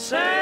Say